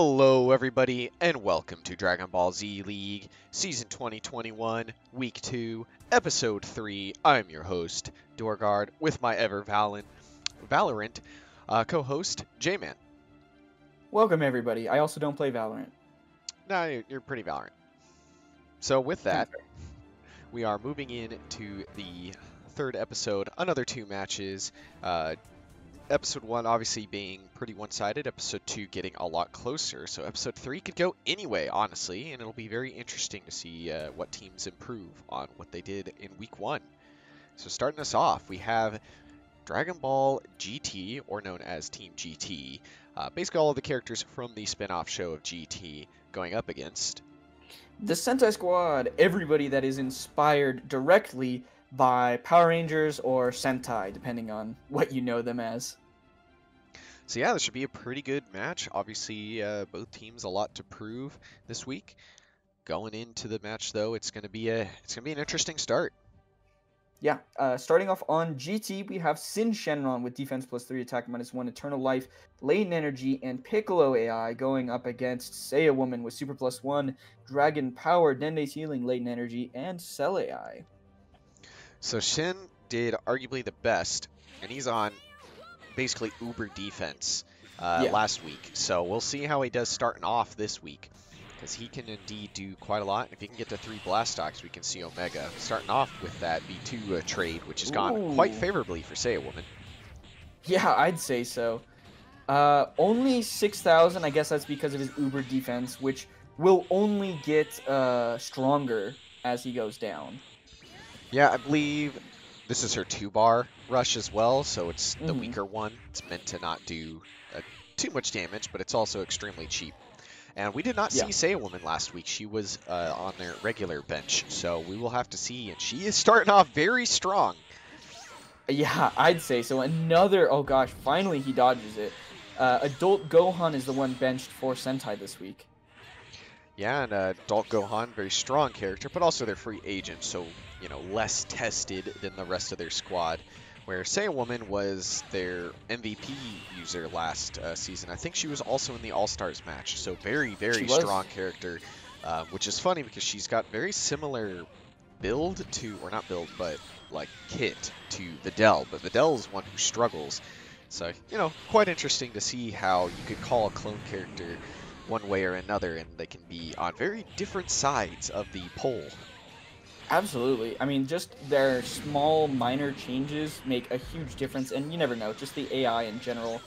Hello, everybody, and welcome to Dragon Ball Z League Season 2021, Week 2, Episode 3. I'm your host, Dorgard, with my ever Valorant, Valorant uh, co-host, J-Man. Welcome, everybody. I also don't play Valorant. No, you're, you're pretty Valorant. So with that, we are moving into the third episode, another two matches. Uh, episode one obviously being pretty one-sided, episode two getting a lot closer. So episode three could go anyway, honestly, and it'll be very interesting to see uh, what teams improve on what they did in week one. So starting us off, we have Dragon Ball GT, or known as Team GT. Uh, basically all of the characters from the spin-off show of GT going up against The Sentai Squad, everybody that is inspired directly by Power Rangers or Sentai, depending on what you know them as. So yeah, this should be a pretty good match. Obviously, uh, both teams a lot to prove this week. Going into the match, though, it's going to be a it's going to be an interesting start. Yeah, uh, starting off on GT, we have Syn Shenron with defense plus 3, attack minus 1, eternal life, latent energy, and Piccolo AI going up against Saiyawoman with super plus 1, dragon power, Dende's healing, latent energy, and Cell AI. So Shin did arguably the best, and he's on basically uber defense uh, Yeah. last week. So we'll see how he does starting off this week, because he can indeed do quite a lot. If he can get to three Blast Stocks, we can see Omega starting off with that B2 uh, trade, which has gone quite favorably for Saiyawoman. Yeah, I'd say so. Uh, only 6,000, I guess that's because of his uber defense, which will only get uh, stronger as he goes down. Yeah, I believe this is her two bar rush as well, so it's the Mhm. weaker one. It's meant to not do uh, too much damage, but it's also extremely cheap. And we did not Yeah. see Saiyawoman last week. She was uh, on their regular bench, so we will have to see. And she is starting off very strong. Yeah, I'd say so. Another, oh gosh, finally he dodges it. Uh, Adult Gohan is the one benched for Sentai this week. Yeah, and uh, Adult Gohan, very strong character, but also their free agent, so you know less tested than the rest of their squad. Where Saiyawoman was their MVP user last uh, season. I think she was also in the All Stars match, so very very strong character. Uh, which is funny because she's got very similar build to, or not build, but like kit to Videl. But Videl is one who struggles. So you know, quite interesting to see how you could call a clone character one way or another, and they can be on very different sides of the pole. Absolutely. I mean, just their small, minor changes make a huge difference, and you never know. Just the AI in general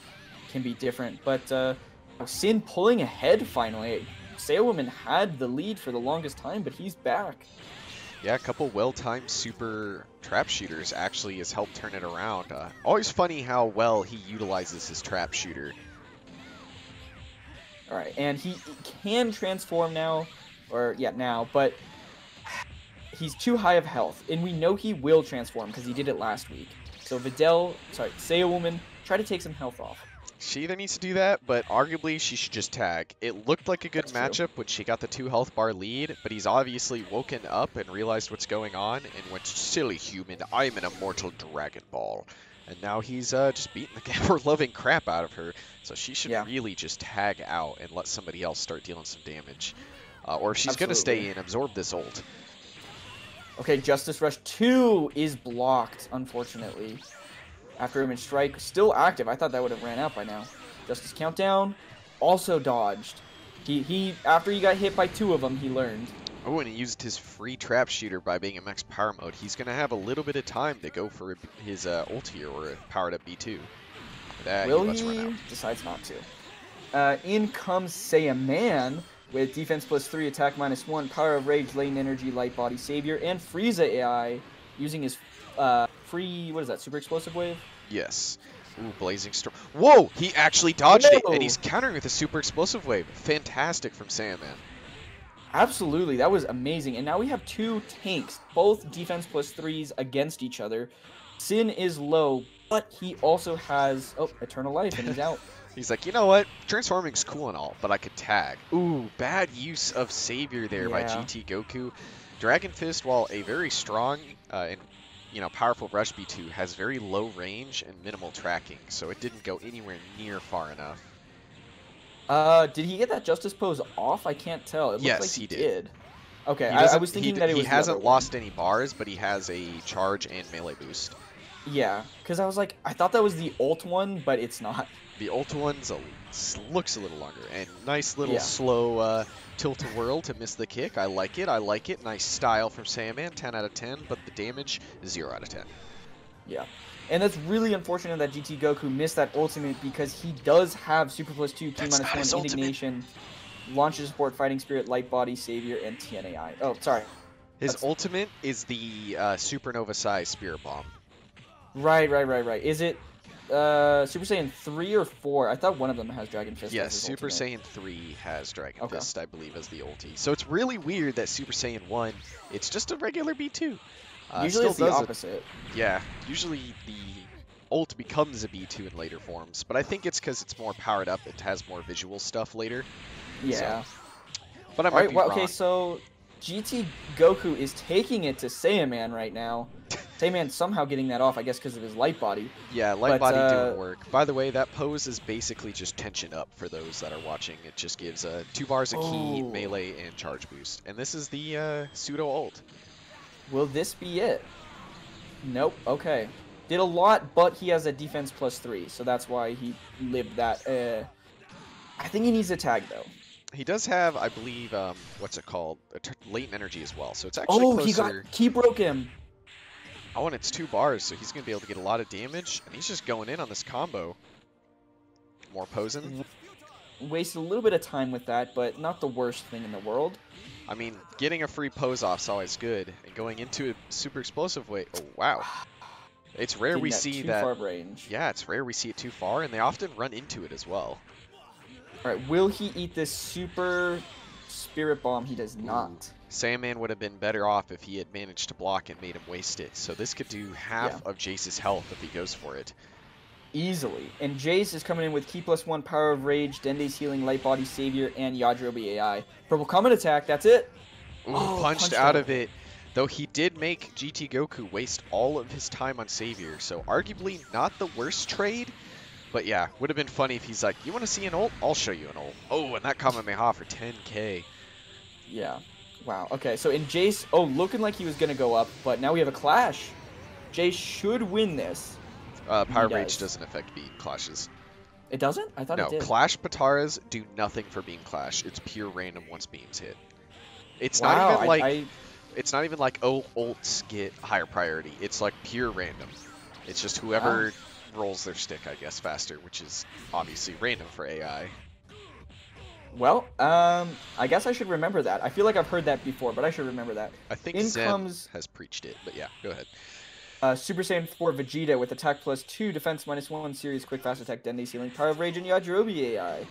can be different. But uh, Syn pulling ahead finally. Saiyawoman had the lead for the longest time, but he's back. Yeah, a couple well-timed super trap shooters actually has helped turn it around. Uh, always funny how well he utilizes his trap shooter. All right, and he can transform now, or yeah, now, but he's too high of health, and we know he will transform because he did it last week. So Videl, sorry, Saiyawoman, try to take some health off. She either needs to do that, but arguably she should just tag. It looked like a good That's true. matchup when she got the two health bar lead, but he's obviously woken up and realized what's going on and went, silly human, I'm an immortal Dragon Ball. And now he's uh, just beating the ever-loving crap out of her, so she should Yeah. really just tag out and let somebody else start dealing some damage. Uh, or if she's going to stay in, absorb this ult. Okay, Justice Rush 2 is blocked, unfortunately. After Image Strike, still active. I thought that would have ran out by now. Justice Countdown, also dodged. He, he after he got hit by two of them, he learned. Oh, and he used his free trap shooter by being in max power mode. He's going to have a little bit of time to go for his uh, ult here or a powered up B2. That Will run he? Decides not to. Uh, in comes Saiyaman with defense plus 3, attack minus 1, power of rage, latent energy, light body savior, and Frieza AI using his uh, free, what is that, super explosive wave? Yes. Ooh, Blazing Storm. Whoa! He actually dodged it, and he's countering with a super explosive wave. Fantastic from Sandman. Absolutely, that was amazing. And now we have two tanks, both defense plus threes against each other. Syn is low, but he also has oh eternal life, and he's out. He's like, you know what? Transforming's cool and all, but I could tag. Ooh, bad use of Savior there by GT Goku. Dragon Fist, while a very strong uh, and you know powerful Rush B2, has very low range and minimal tracking, so it didn't go anywhere near far enough. Uh, did he get that justice pose off? I can't tell. It looks Yes, like he he did. did. Okay, I, I was thinking he, that it he hasn't lost any bars, but he has a charge and melee boost. Yeah, because I was like, I thought that was the ult one, but it's not. The ult one's a, looks a little longer, and nice little Yeah. slow uh, tilt a whirl to miss the kick. I like it. I like it. Nice style from Sandman. 10 out of 10, but the damage zero out of 10. Yeah. And that's really unfortunate that GT Goku missed that ultimate because he does have Super Plus 2, Q minus not his 1, ultimate. Indignation, Launcher Support, Fighting Spirit, Light Body, Savior, and Tien AI. Oh, sorry. His That's- ultimate is the uh, supernova size spirit bomb. Right, right, right, right. Is it uh, Super Saiyan 3 or 4? I thought one of them has Dragon Fist. Yes, Super ultimate. Saiyan 3 has Dragon Okay. Fist, I believe, as the ulti. So it's really weird that Super Saiyan 1, it's just a regular B2. Uh, Usually it's the it- opposite. Yeah, usually the ult becomes a B2 in later forms, but I think it's because it's more powered up. It has more visual stuff later. Yeah. But I might Alright, be well, wrong. okay, so GT Goku is taking it to Saiyaman right now. Saiyaman somehow getting that off, I guess, because of his light body. Yeah, light but, body uh, doing work. By the way, that pose is basically just tension up for those that are watching. It just gives uh, two bars of ki, Oh. melee, and charge boost. And this is the uh, pseudo ult. Will this be it? Nope. Okay. Did a lot, but he has a defense plus three, so that's why he lived that. Uh, I think he needs a tag though. He does have, I believe, um, what's it called? Latent energy as well. So it's actually Oh, closer. he got ki broke him. Oh, and it's two bars, so he's going to be able to get a lot of damage. And he's just going in on this combo. More posing. Mm, Wasted a little bit of time with that, but not the worst thing in the world. I mean, getting a free pose off is always good. And going into a super explosive way. Oh, wow. It's rare Getting we that see too that. far range. Yeah, it's rare we see it too far, and they often run into it as well. All right. Will he eat this super spirit bomb? He does not. Sandman would have been better off if he had managed to block and made him waste it. So this could do half of Jeice's health if he goes for it. Easily. And Jeice is coming in with Ki plus one, Power of Rage, Dende's Healing, Light Body Savior, and Yajirobe AI. Purple Comet Attack, that's it. Ooh, Oh, punched punched out out. of it. Though he did make GT Goku waste all of his time on Savior, so arguably not the worst trade. But yeah, would have been funny if he's like, "You want to see an ult? I'll show you an ult." Oh, and that Kamehameha for 10k. Yeah. Wow. Okay, so in Jeice, oh, looking like he was going to go up, but now we have a clash. Jeice should win this. Uh, Power Rage does. doesn't affect beam clashes. It doesn't? I thought No, it did. No, Clash Pataras do nothing for beam clash. It's pure random once beams hit. It's wow, not even like I, it's not even like oh ults get higher priority. It's like pure random. It's just whoever rolls their stick, I guess, faster, which is obviously random for AI. Well, um, I guess I should remember that. I feel like I've heard that before, but I should remember that. I think In comes- has preached it, but yeah, go ahead. Uh, Super Saiyan 4 Vegeta with attack plus 2, defense minus 1, serious quick fast attack, Dende's Healing, Power of Rage, and Yajirobe AI.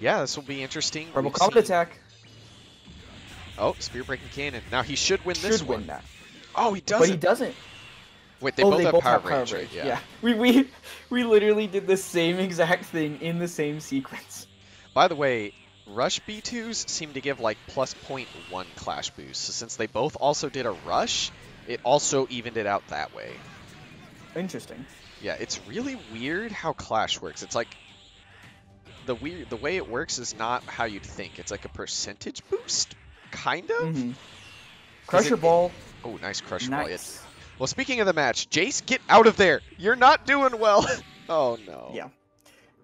Yeah, this will be interesting. Purple We've Comet seen- Attack Oh, spear breaking cannon. Now he should win this. should this win that. Oh, he does But he doesn't. Wait, they oh, both they have both power, have Power range, Rage. right? Yeah. We, we, we literally did the same exact thing in the same sequence. By the way, Rush B2s seem to give like plus 0.1 clash boost. So since they both also did a rush, it also evened it out that way. Interesting. Yeah, it's really weird how clash works. It's like the weird the way it works is not how you'd think. It's like a percentage boost, kind of. hmm Crusher it- Ball, Oh, nice crush ball. Yeah. Well, speaking of the match, Jeice, get out of there. You're not doing well. oh no. Yeah.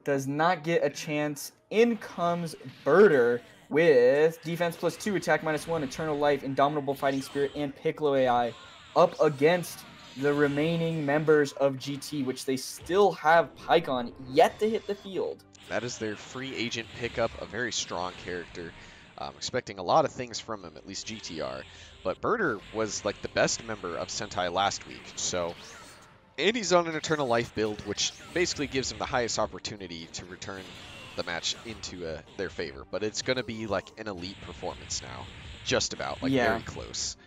Does not get a chance. In comes Burter with defense plus two, attack minus one, eternal life, indomitable fighting spirit, and Piccolo AI up against the remaining members of GT, which they still have Pikkon yet to hit the field. That is their free agent pickup, a very strong character. I'm expecting a lot of things from him, at least GTR. But Burter was like the best member of Sentai last week, so. And he's on an Eternal Life build, which basically gives him the highest opportunity to return the match into uh, their favor. But it's going to be like an elite performance now. Just about, like Yeah. very close.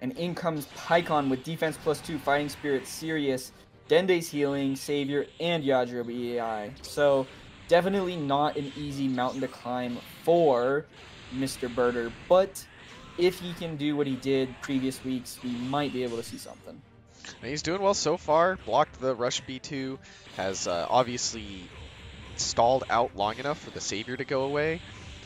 And in comes Pikkon with defense plus two, fighting spirit, Sirius, Dende's healing, Savior, and Yajirobe AI. So definitely not an easy mountain to climb for Mr. Burter, but if he can do what he did previous weeks, we might be able to see something. And he's doing well so far. Blocked the rush B2. Has uh, obviously stalled out long enough for the Savior to go away.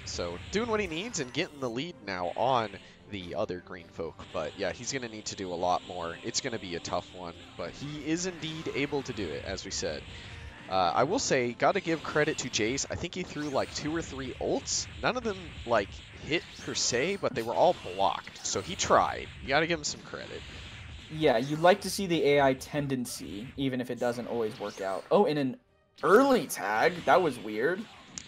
So doing what he needs and getting the lead now on the other green folk. But yeah, he's going to need to do a lot more. It's going to be a tough one, but he is indeed able to do it, as we said. Uh, I will say, got to give credit to Jeice. I think he threw like two or three ults. None of them like hit per se, but they were all blocked. So he tried. You got to give him some credit. Yeah, you'd like to see the AI tendency, even if it doesn't always work out. Oh, and an early tag. That was weird.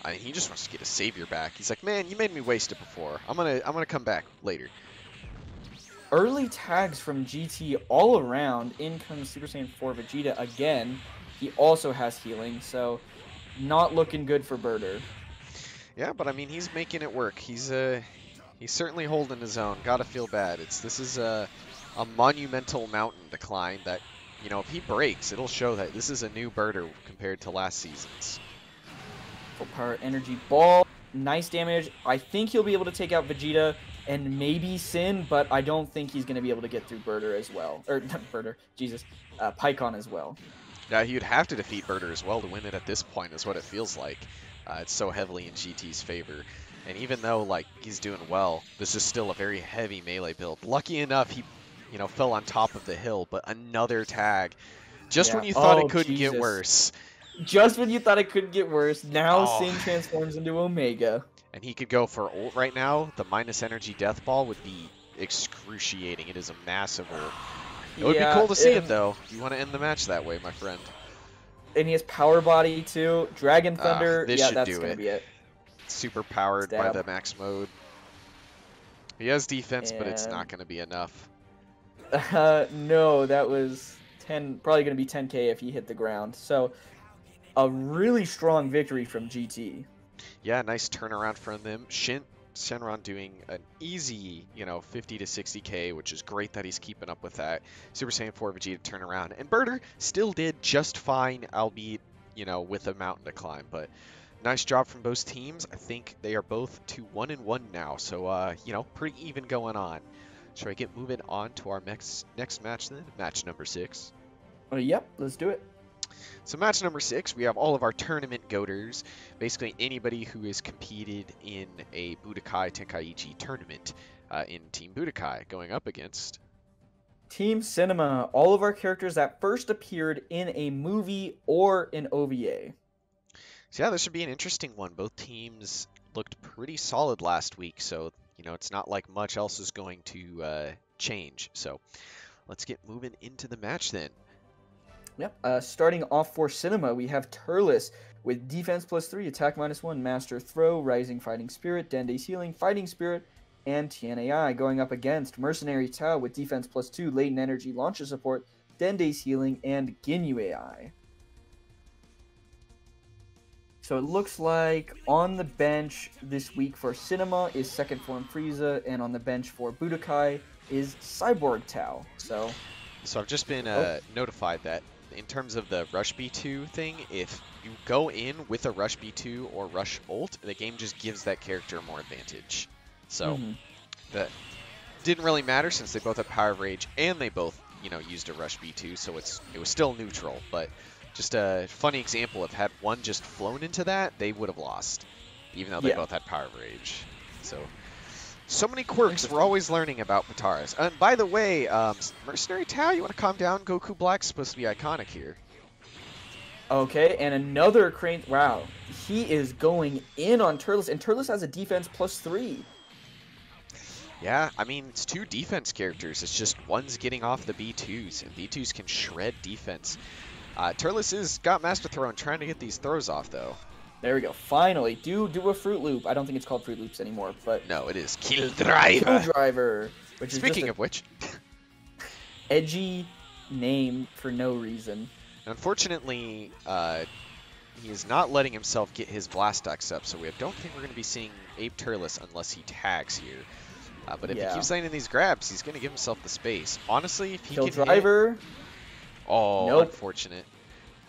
I mean, he just wants to get a savior back. He's like, man, you made me waste it before. I'm gonna, I'm gonna come back later. Early tags from GT all around. In comes Super Saiyan 4 Vegeta again. He also has healing, so not looking good for Burter. Yeah, but I mean, he's making it work. He's uh, he's certainly holding his own. Gotta feel bad. It's this is a, a monumental mountain decline that, you know, if he breaks, it'll show that this is a new Burter compared to last season's. Full power energy ball, nice damage. I think he'll be able to take out Vegeta and maybe Syn, but I don't think he's going to be able to get through Burter as well. Or not Burter, Jesus, uh, Pikkon as well. Yeah, he'd have to defeat Burter as well to win it at this point, is what it feels like. Uh, it's so heavily in GT's favor. And even though like he's doing well, this is still a very heavy melee build. Lucky enough, he, you know, fell on top of the hill, but another tag. Just Yeah. when you thought Oh, it couldn't Jesus. get worse, Just when you thought it couldn't get worse, now Oh. Syn transforms into Omega. and he could go for ult right now, the minus energy death ball would be excruciating. It is a massive ult. It would Yeah, be cool to see it and- though. You want to end the match that way, my friend. And he has Power Body too. Dragon Ah, Thunder. this yeah, should that's do gonna it. be it. Super powered by the max mode. He has defense, but it's not going to be enough. Uh, no, that was 10, probably going to be 10k if he hit the ground. So, a really strong victory from GT. Yeah, nice turnaround from them. Shin Shenron doing an easy, you know, 50 to 60k, which is great that he's keeping up with that. Super Saiyan 4 Vegeta turn around. and Burter still did just fine, albeit, you know, with a mountain to climb. But nice job from both teams. I think they are both to one and one now, so uh, you know, pretty even going on. Should I get moving on to our next next match then? Match number six. Uh, yep, let's do it. So match number six, we have all of our tournament goaters, basically anybody who has competed in a Budokai Tenkaichi tournament uh, in Team Budokai, going up against. Team Cinema, all of our characters that first appeared in a movie or an OVA. So yeah, this should be an interesting one. Both teams looked pretty solid last week, so you know it's not like much else is going to uh, change. So let's get moving into the match then. Yep. Uh, starting off for Cinema, we have Turles with defense plus three, attack minus one, master throw, rising fighting spirit, Dende's healing, fighting spirit, and Tien AI going up against Mercenary Tao with defense plus two, latent energy, launcher support, Dende's healing, and Ginyu AI. So it looks like on the bench this week for Cinema is second form Frieza, and on the bench for Budokai is Cyborg Tao. So So I've just been uh, notified that in terms of the Rush B2 thing, if you go in with a Rush B2 or Rush ult, the game just gives that character more advantage. So mhm. that didn't really matter since they both have Power of Rage and they both, you know, used a Rush B2, so it's it was still neutral. But just a funny example of had one just flown into that, they would have lost, even though they Yeah. both had Power of Rage. So so many quirks we're always learning about Pataras. And by the way, um, Mercenary Tao, you want to calm down? Goku Black's supposed to be iconic here. Okay, and another crane. Wow, he is going in on Turles, and Turles has a defense plus three. Yeah, I mean, it's two defense characters. It's just one's getting off the B2s, and B2s can shred defense. Uh, Turles is got Master Throw and trying to get these throws off, though. There we go. Finally, do do a Fruit Loop. I don't think it's called Fruit Loops anymore, but No, it is Kill Driver. Kill Driver. Which Speaking of which, edgy name for no reason. unfortunately, uh, he is not letting himself get his Blast Stocks up, so we don't think we're going to be seeing Ape Turles unless he tags here. Uh, but if Yeah. he keeps landing these grabs, he's going to give himself the space. Honestly, if he Kill can hit- Driver. Oh, Nope. unfortunate.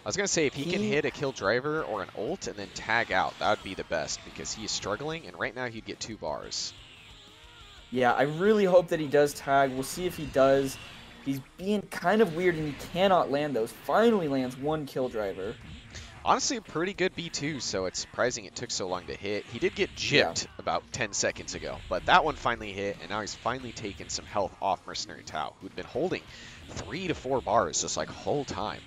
I was gonna say if he, can hit a kill driver or an ult and then tag out, that would be the best because he is struggling, and right now he'd get two bars. Yeah, I really hope that he does tag. We'll see if he does. He's being kind of weird and he cannot land those. Finally lands one kill driver. Honestly, a pretty good B2, so it's surprising it took so long to hit. He did get gypped yeah. about 10 seconds ago, but that one finally hit, and now he's finally taken some health off Mercenary Tao, who'd been holding three to four bars just like whole time.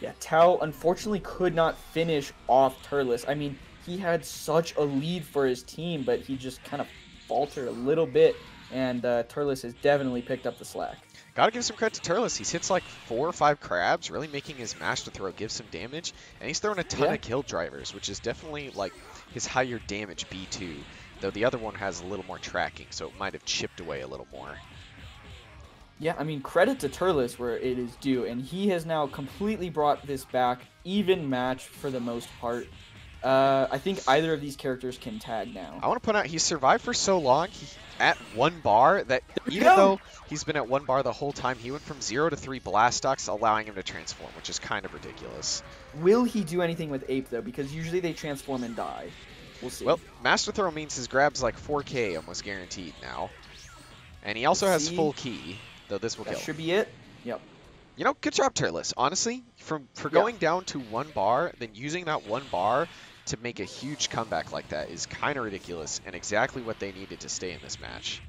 Yeah, Tao unfortunately could not finish off Turles. I mean, he had such a lead for his team, but he just kind of faltered a little bit, and uh, Turles has definitely picked up the slack. Gotta give some credit to Turles. He hits like four or five crabs, really making his master throw give some damage, and he's throwing a ton yeah. of kill drivers, which is definitely like his higher damage B2, though the other one has a little more tracking, so it might have chipped away a little more. Yeah, I mean, credit to Turles where it is due, and he has now completely brought this back, even match for the most part. Uh, I think either of these characters can tag now. I want to point out he survived for so long. He, at one bar that even go. though he's been at one bar the whole time, he went from zero to three Blast Stocks, allowing him to transform, which is kind of ridiculous. Will he do anything with Ape though? Because usually they transform and die. We'll see. Well, Master Throw means his grab's like 4K almost guaranteed now, and he also has full ki, though this will that kill. should be it. Yep. You know, good job, Turles. Honestly, from for going yeah. down to one bar, then using that one bar to make a huge comeback like that is kind of ridiculous and exactly what they needed to stay in this match.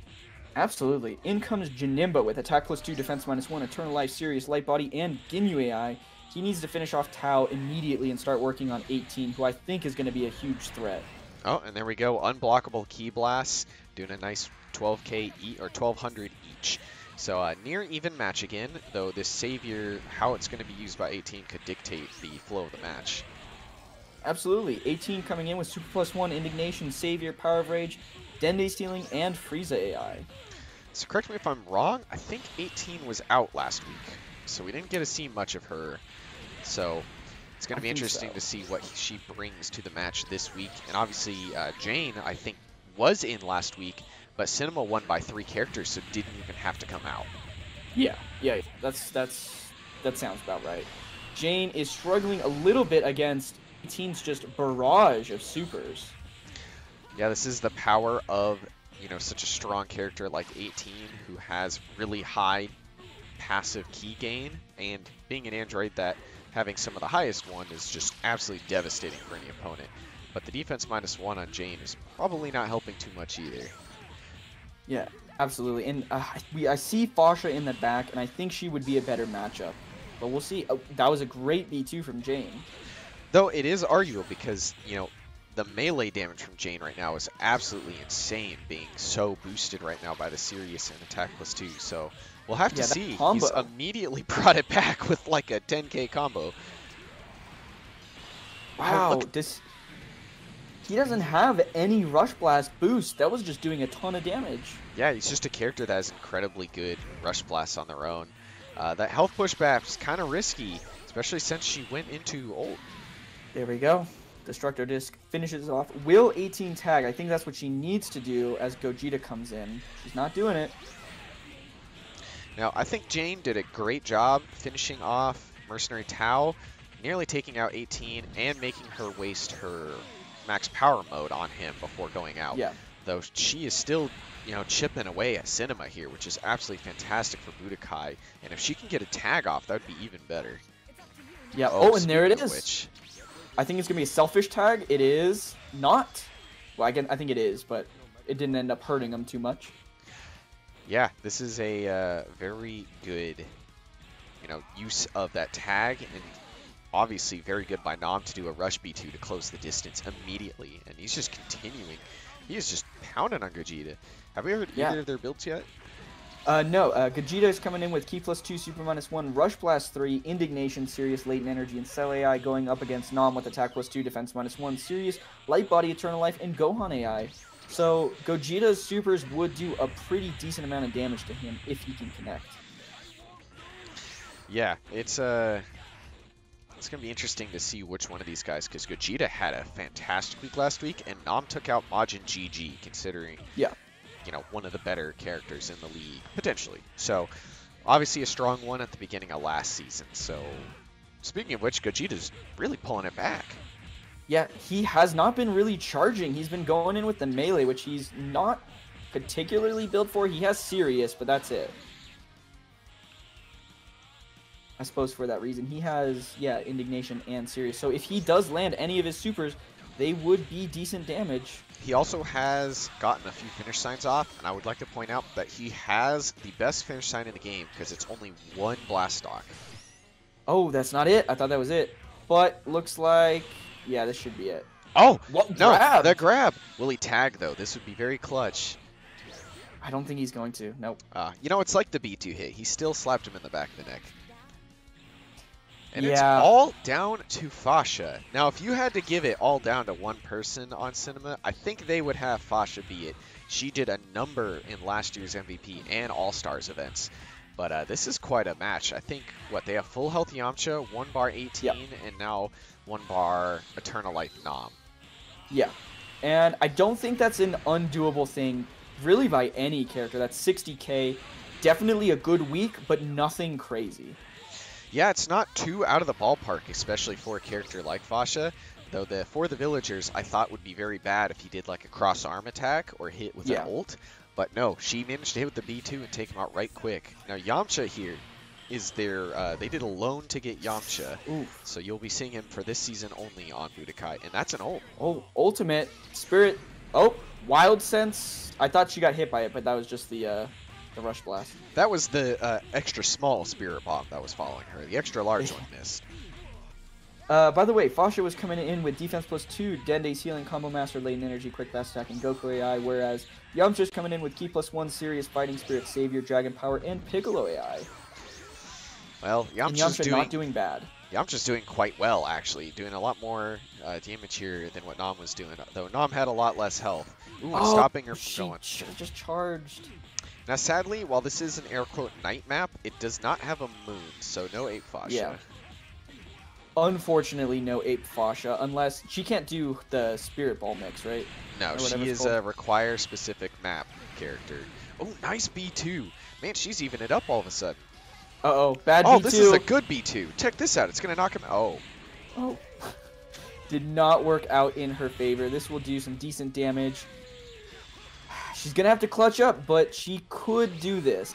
Absolutely. In comes Janemba with attack plus 2, defense minus 1, eternal life, serious light body, and Ginyu AI. He needs to finish off Tao immediately and start working on 18, who I think is going to be a huge threat. Oh, and there we go. Unblockable ki Blast, doing a nice 12k e or 1200 each. So uh, near even match again, though this Savior, how it's going to be used by 18 could dictate the flow of the match. Absolutely. 18 coming in with Super Plus 1, Indignation, Savior, Power of Rage, Dende's Healing, and Frieza AI. So correct me if I'm wrong, I think 18 was out last week, so we didn't get to see much of her. So it's going to be interesting so. to see what she brings to the match this week. And obviously, uh, Jane, I think, was in last week, but Cinema won by three characters, so didn't even have to come out. Yeah, yeah, that's that's that sounds about right. Jane is struggling a little bit against 18's just barrage of supers. Yeah, this is the power of, you know, such a strong character like 18 who has really high passive ki gain, and being an android that having some of the highest one is just absolutely devastating for any opponent. But the defense minus one on Jane is probably not helping too much either. Yeah, absolutely. And uh, we I see Fasha in the back, and I think she would be a better matchup. But we'll see. Oh, that was a great B2 from Jane. Though it is arguable because, you know, the melee damage from Jane right now is absolutely insane, being so boosted right now by the Sirius and attack plus two. So we'll have to yeah, see. He's immediately brought it back with like a 10k combo. Wow, oh, this he doesn't have any Rush Blast boost. That was just doing a ton of damage. Yeah, he's just a character that has incredibly good Rush Blasts on their own. Uh, that health pushback is kind of risky, especially since she went into ult. There we go. Destructor Disc finishes off. Will 18 tag? I think that's what she needs to do as Gogeta comes in. She's not doing it. Now, I think Jane did a great job finishing off Mercenary Tao, nearly taking out 18 and making her waste her max power mode on him before going out. Yeah. Though she is still, you know, chipping away at Cinema here, which is absolutely fantastic for Budokai. And if she can get a tag off, that would be even better. Yeah. Oh, oh and there it is. Which, I think it's gonna be a selfish tag. It is not. Well, I, can, I think it is, but it didn't end up hurting him too much. Yeah, this is a uh, very good, you know, use of that tag, and obviously very good by Nam to do a rush B2 to close the distance immediately, and he's just continuing. He is just pounding on Gogeta. Have we heard yeah. either of their builds yet? Uh, no, uh, Gogeta is coming in with Ki plus 2, Super minus 1, Rush Blast 3, Indignation, Serious, Latent Energy, and Cell AI going up against Nam with Attack plus 2, Defense minus 1, Serious, Light Body, Eternal Life, and Gohan AI. So Gogeta's supers would do a pretty decent amount of damage to him if he can connect. Yeah, it's uh, it's gonna be interesting to see which one of these guys, because Gogeta had a fantastic week last week, and Nam took out Majin GG, considering yeah you know, one of the better characters in the league, potentially. So, obviously a strong one at the beginning of last season. So, speaking of which, Gogeta's really pulling it back. Yeah, he has not been really charging. He's been going in with the melee, which he's not particularly built for. He has Sirius, but that's it. I suppose for that reason. He has, yeah, Indignation and Serious. So if he does land any of his supers, they would be decent damage. He also has gotten a few finish signs off, and I would like to point out that he has the best finish sign in the game because it's only one Blast Stock. Oh, that's not it. I thought that was it. But looks like, yeah, this should be it. Oh, What no, grab? the grab. Will he tag, though? This would be very clutch. I don't think he's going to. Nope. Uh, you know, it's like the B2 hit. He still slapped him in the back of the neck. And it's all down to Fasha. Now, if you had to give it all down to one person on Cinema, I think they would have Fasha be it. She did a number in last year's MVP and All Stars events. But uh, this is quite a match. I think, what, they have full health Yamcha, one bar 18, and now one bar Eternal Life Nam. Yeah. And I don't think that's an undoable thing, really, by any character. That's 60k. Definitely a good week, but nothing crazy. Yeah, it's not too out of the ballpark, especially for a character like Fasha. Though the for the villagers, I thought would be very bad if he did like a cross arm attack or hit with Yeah. an ult. But no, she managed to hit with the B2 and take him out right quick. Now Yamcha here is their uh, they did a loan to get Yamcha, Oof. so you'll be seeing him for this season only on Budokai, and that's an ult. Oh, ultimate spirit. Oh, wild sense. I thought she got hit by it, but that was just the uh, the rush blast. That was the uh, extra small spirit bomb that was following her. The extra large one missed. Uh, by the way, Fasha was coming in with defense plus two, Dende's healing, combo master, latent energy, quick fast attack, and Goku AI, whereas Yamcha's coming in with ki plus one, serious fighting spirit, savior, dragon power, and Piccolo AI. Well, And Yamcha's Yamcha doing not doing bad. Yamcha's doing quite well, actually. Doing a lot more uh, damage here than what Nam was doing, though Nam had a lot less health. Ooh, Oh, stopping her she going. ch- just charged. Now, sadly, while this is an air quote night map, it does not have a moon, so no Ape Fasha. Yeah. Unfortunately, no Ape Fasha, unless she can't do the Spirit Ball mix, right? No, she is a require specific map character. Oh, nice B2. Man, she's even it up all of a sudden. Uh oh, bad Oh, B2. Oh, this is a good B2. Check this out. It's going to knock him Oh, Oh. Did not work out in her favor. This will do some decent damage. She's gonna have to clutch up, but she could do this.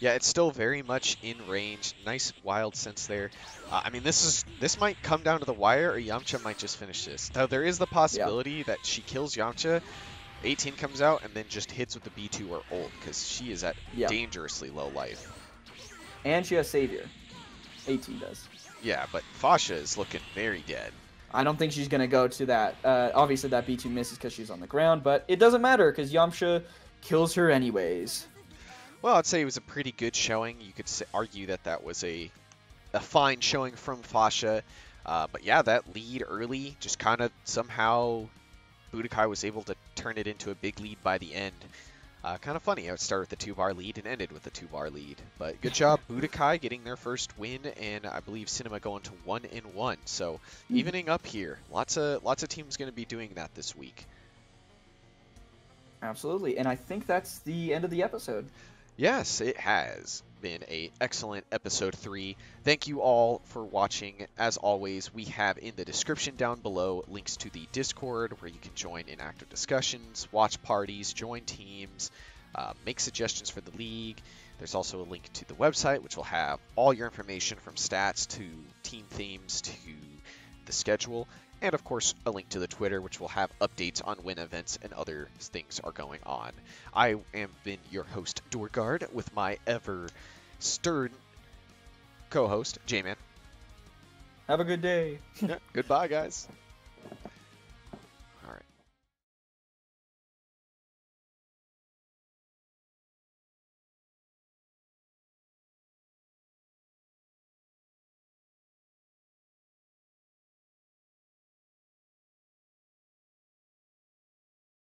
Yeah, it's still very much in range. Nice wild sense there. Uh, I mean, this is this might come down to the wire, or Yamcha might just finish this. Though there is the possibility that she kills Yamcha, 18 comes out, and then just hits with the B2 or ult, because she is at Yeah. dangerously low life. And she has Savior. 18 does. Yeah, but Fasha is looking very dead. I don't think she's gonna go to that. Uh, obviously, that B2 misses because she's on the ground, but it doesn't matter because Yamcha kills her anyways. Well, I'd say it was a pretty good showing. You could argue that that was a a fine showing from Fasha. Uh, but yeah, that lead early just kind of somehow Budokai was able to turn it into a big lead by the end. Uh, kind of funny how it started with a two-bar lead and ended with a two-bar lead. But good job, Budokai getting their first win, and I believe Cinema going to one in one. So evening up here. Lots of lots of teams going to be doing that this week. Absolutely, and I think that's the end of the episode. Yes, it has been a excellent episode 3. Thank you all for watching. As always, we have in the description down below links to the Discord where you can join in active discussions, watch parties, join teams, uh, make suggestions for the league. There's also a link to the website which will have all your information from stats to team themes to the schedule and of course a link to the Twitter, which will have updates on when events and other things are going on. I am been your host, Dorgard, with my ever stern co-host, J-Man. Have a good day. Goodbye, guys.